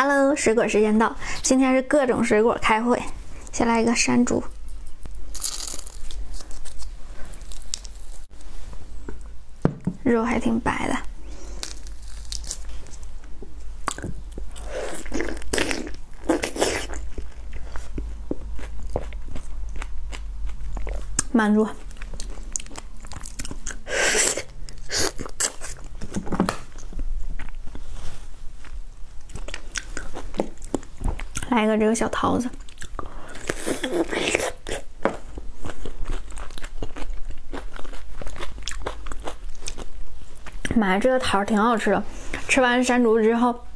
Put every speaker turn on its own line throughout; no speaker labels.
Hello，水果时间到，今天是各种水果开会。先来一个山竹，肉还挺白的。满足。来一个这个小桃子，买这个桃挺好吃的。吃完山竹之后，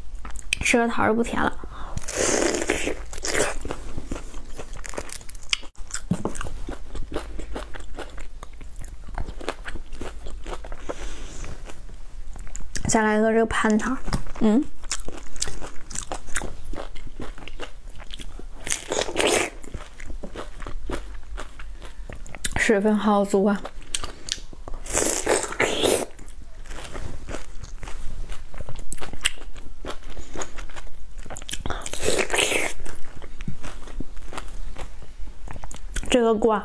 吃个桃就不甜了。再来一个这个蟠桃，嗯。水分好足啊！这个瓜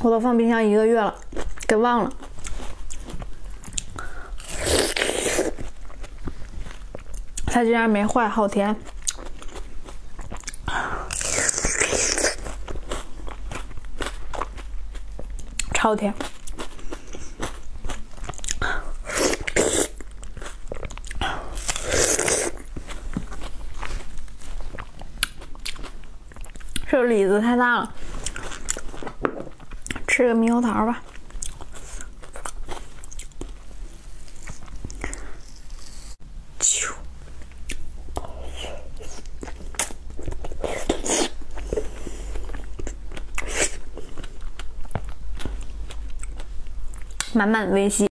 我都放冰箱一个月了，给忘了。它竟然没坏，好甜。超甜，这李子太大了，吃个猕猴桃吧。满满维 C。